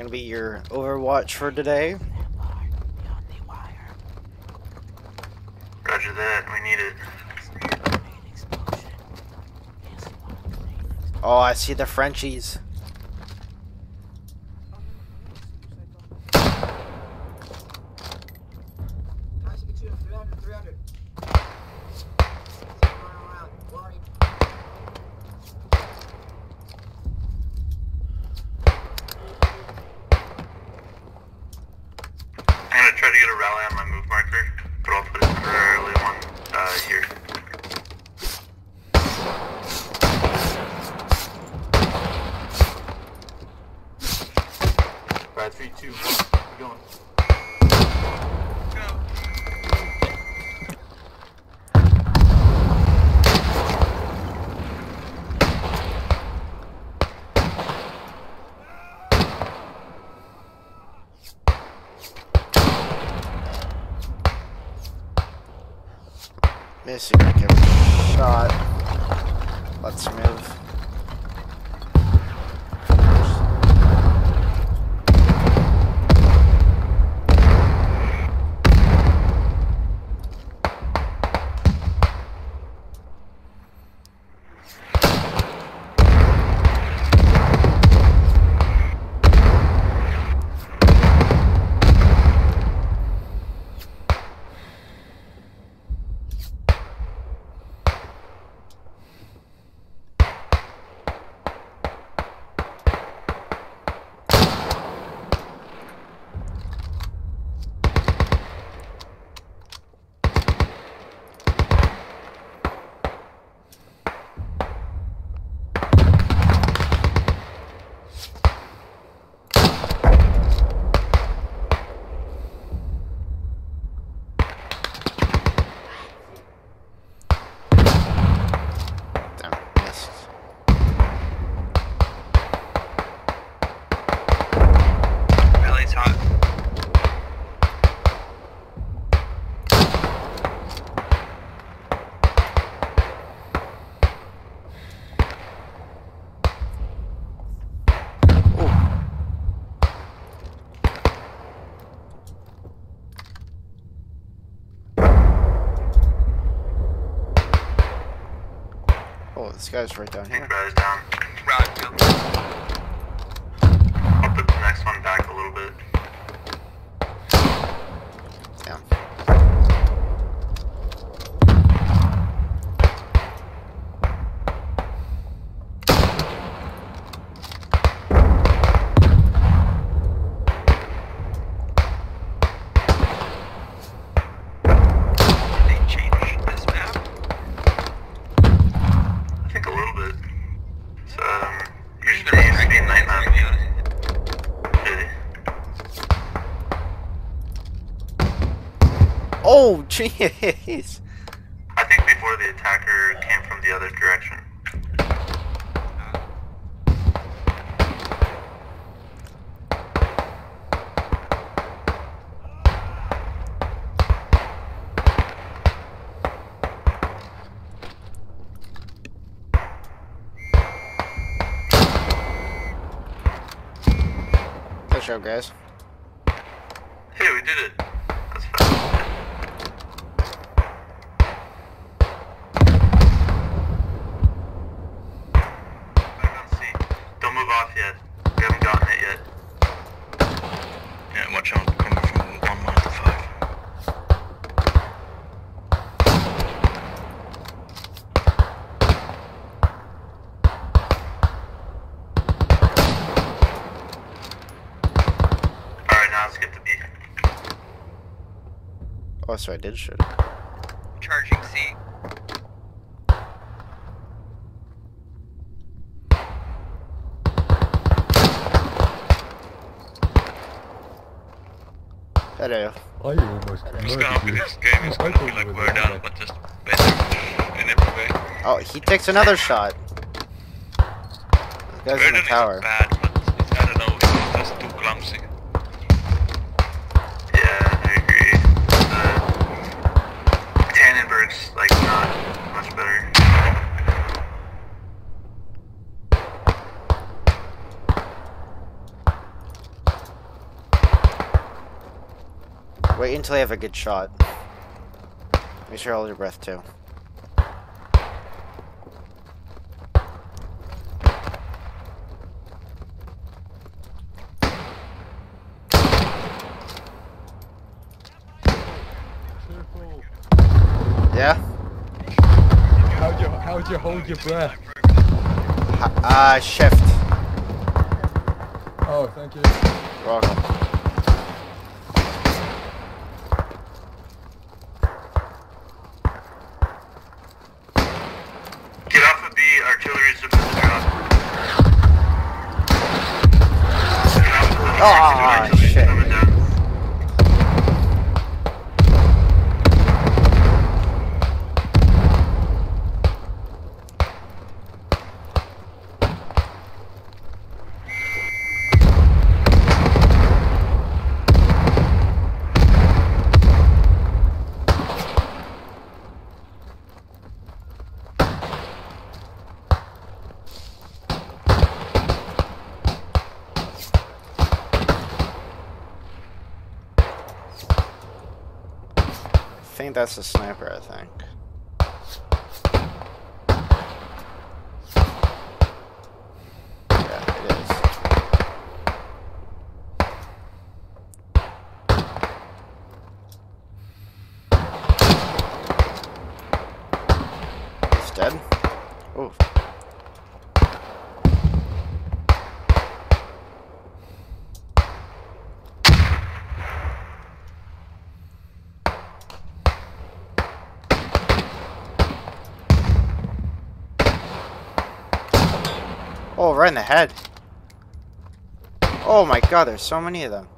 gonna be your Overwatch for today. Roger that, we need it. Oh, I see the Frenchies. Gonna try to get a on my move marker, but I'll put it temporarily on uh, here. Two, one, we're going. Missing, it a shot. Let's move. This guy's right down here. Down. Field. I'll put the next one back a little bit. Damn. They changed this map. I think a little bit. So, um, used to, used to be night map. Really? I think before the attacker came from the other direction. Good job, guys. Hey, we did it. That's fast. Back on C. Don't move off yet. We haven't gotten it yet. Yeah, watch out, coming from one mile to five. Alright, now get to B. Oh, sorry, I did shoot. Charging C. Hello. I almost murdered you. this game is gonna be like were we're down, one but just better in every way. Oh, he takes another shot. This guy's in the tower. isn't bad, but I don't know, he's just too clumsy. like not much better. Wait until you have a good shot. Make sure you hold your breath too. How'd you, hold your breath? H- Uh, shift. Oh, thank you. You're welcome. Get off of the artillery supposed to drop. Get off of the Ah, artillery's shit. coming down. I think that's a sniper, I think. Yeah, it is. It's dead? Oh. Oh, right in the head. Oh my god, there's so many of them.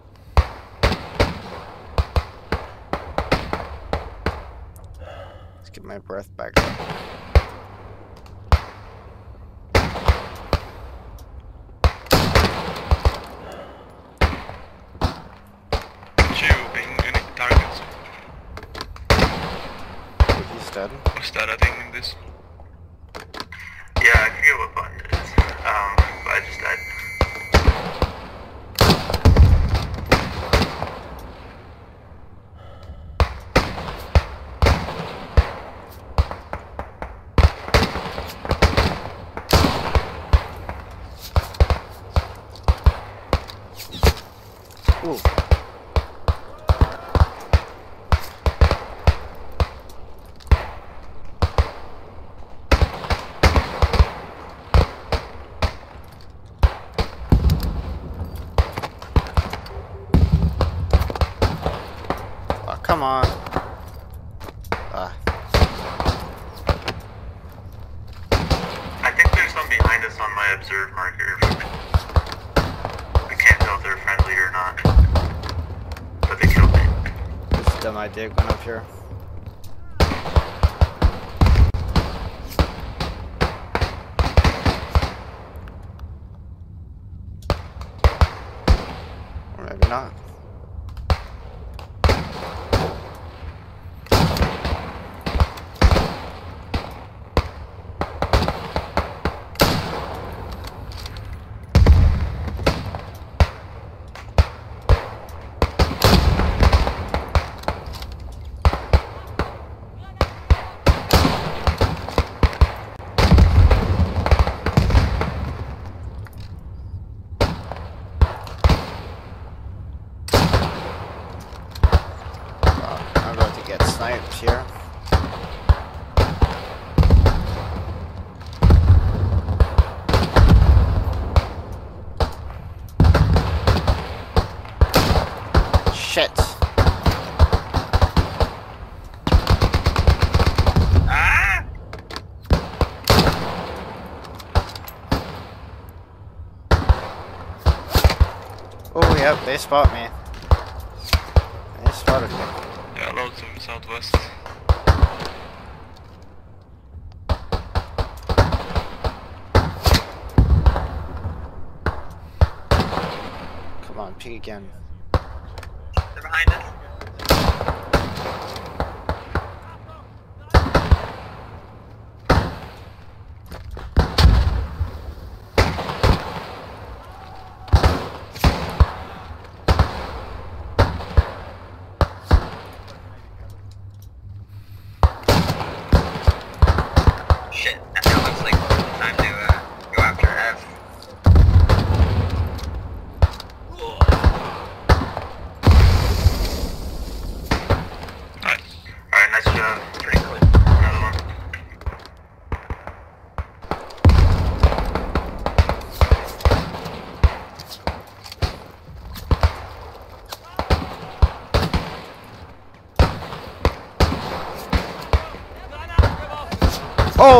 Let's get my breath back. Shooting any targets. He's dead. Was that a thing in this? Yeah, I button it is. Um, I just died. Ooh. Oh, come on. Ah, I think there's some behind us on my observed marker. I can't tell if they're friendly or not. But they killed me. a dumb idea going up here. Or maybe not. Uh, I'm about to get sniped here. Shit. Ah! Oh, yep, they spot me. They spotted me. Yeah, loads from southwest. Come on, peek again. They're behind us.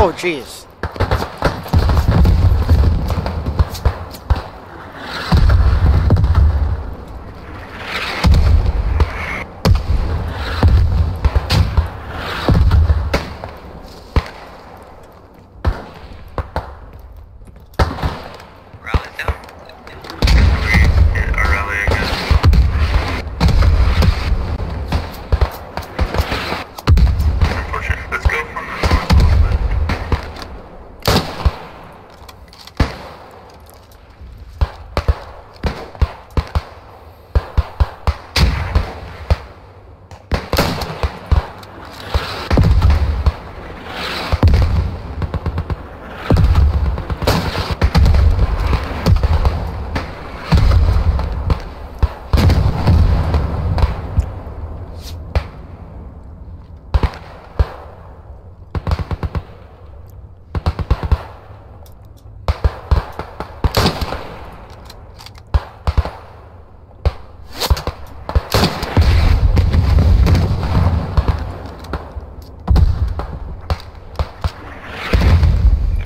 Oh, jeez. Rally down. We hit our rally again. Unfortunate. Let's go from the north a little bit.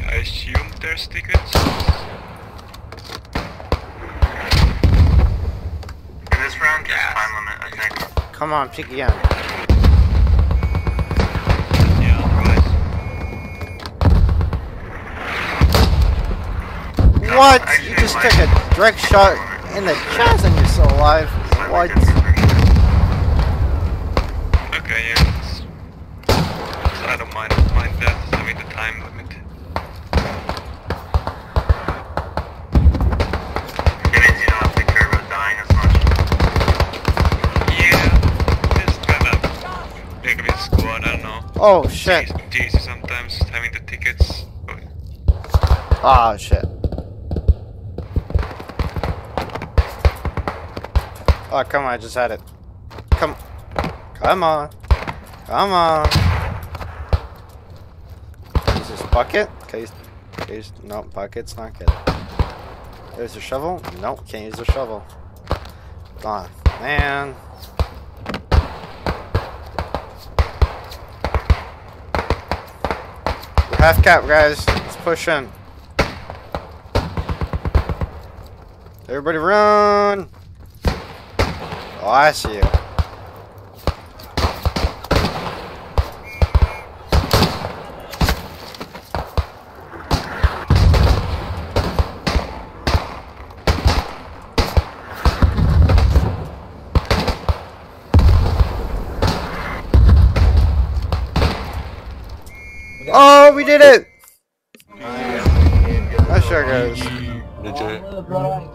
I assume there's tickets. In this round, just time limit, I peek again. Yeah. What? You just took a direct shot in the chest and you're still alive. What? Okay, yeah. Oh, shit. Easy sometimes having the tickets. Ah, shit. Oh, come on, I just had it. Come. Come on. Come on. Use this bucket? Case, case, no, bucket's not good. There's a shovel? Nope, can't use the shovel. Gone. Man. Half cap, guys. Let's push in. Everybody run! Oh, I see you. Oh, we did it! That sure goes.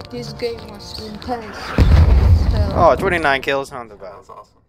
This game was intense. Oh, 29 kills, not the That bad. was awesome.